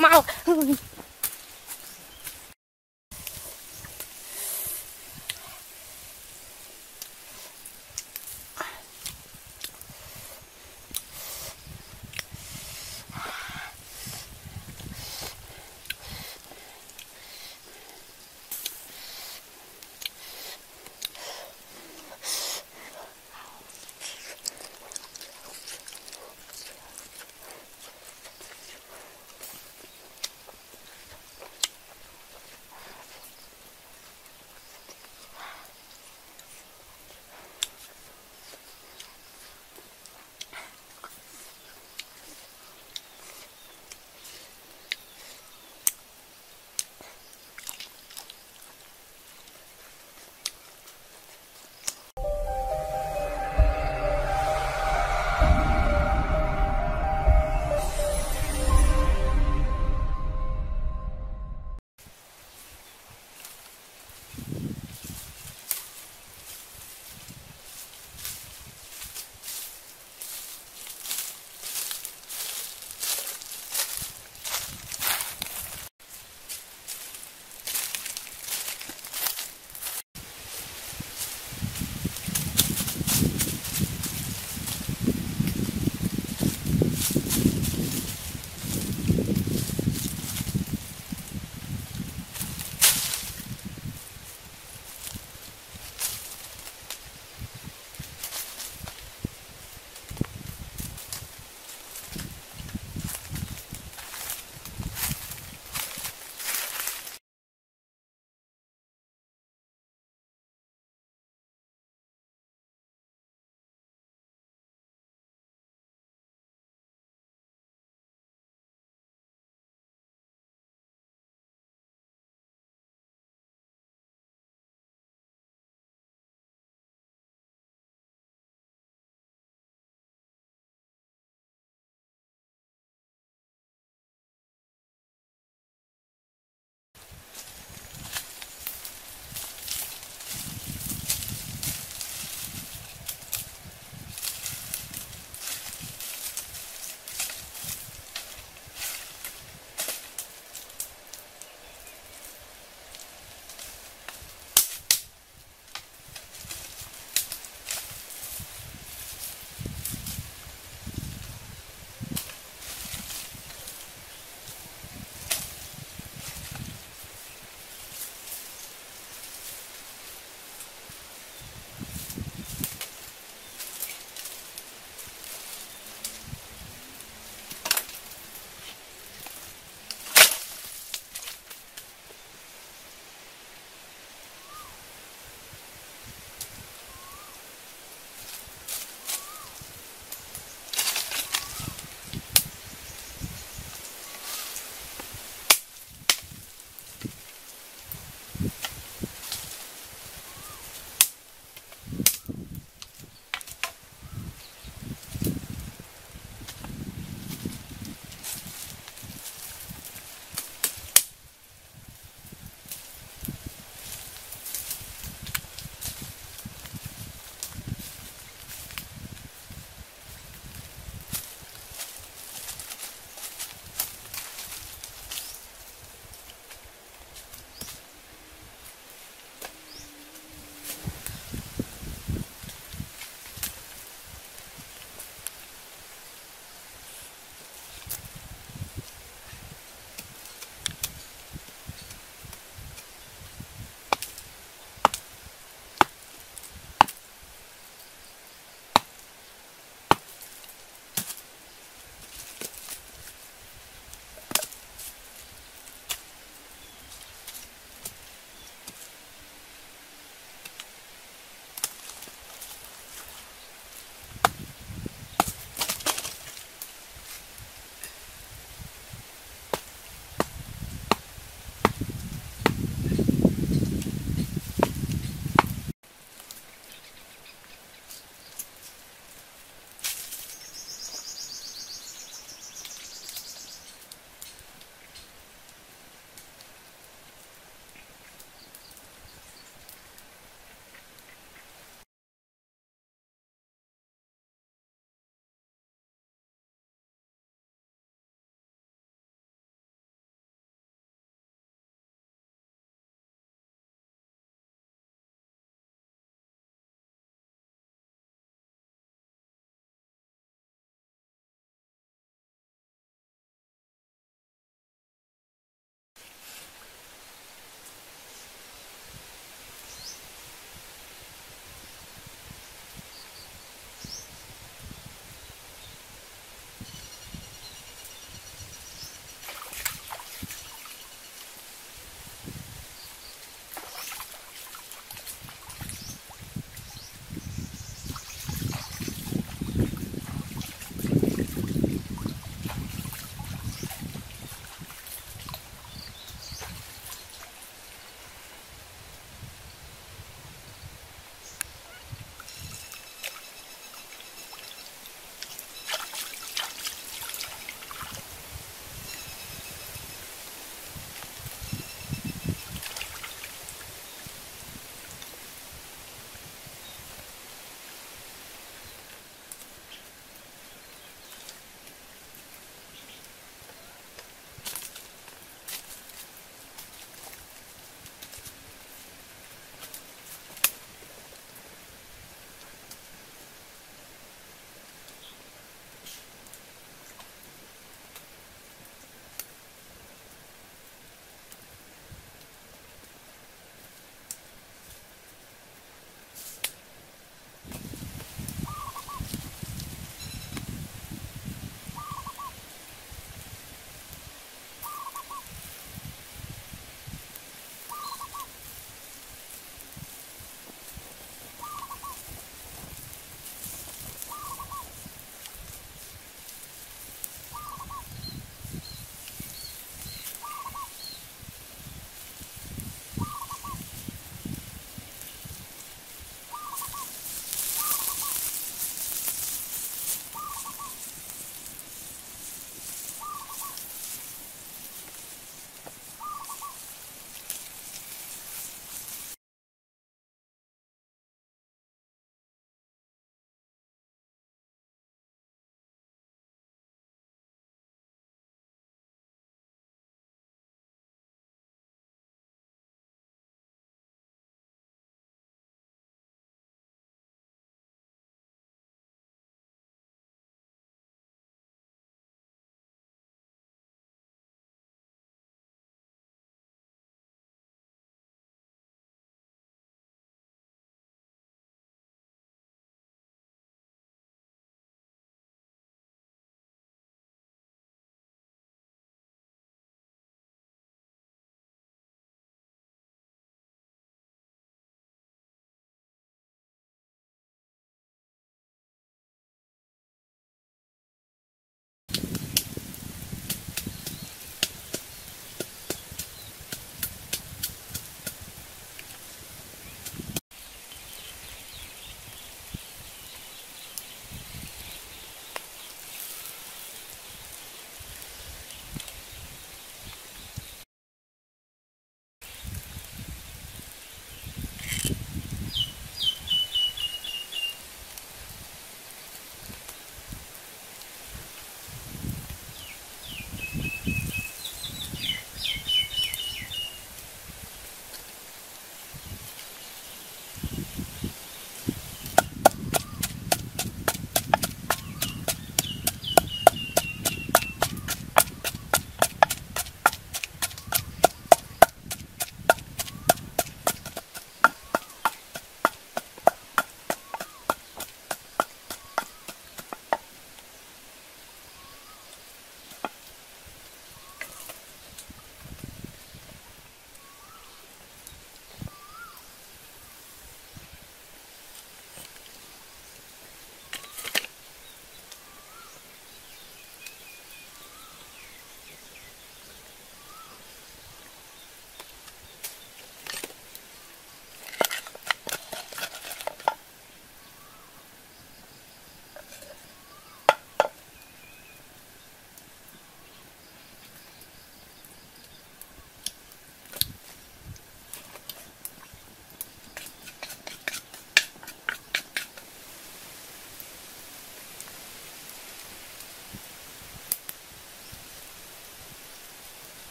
妈！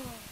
Oh.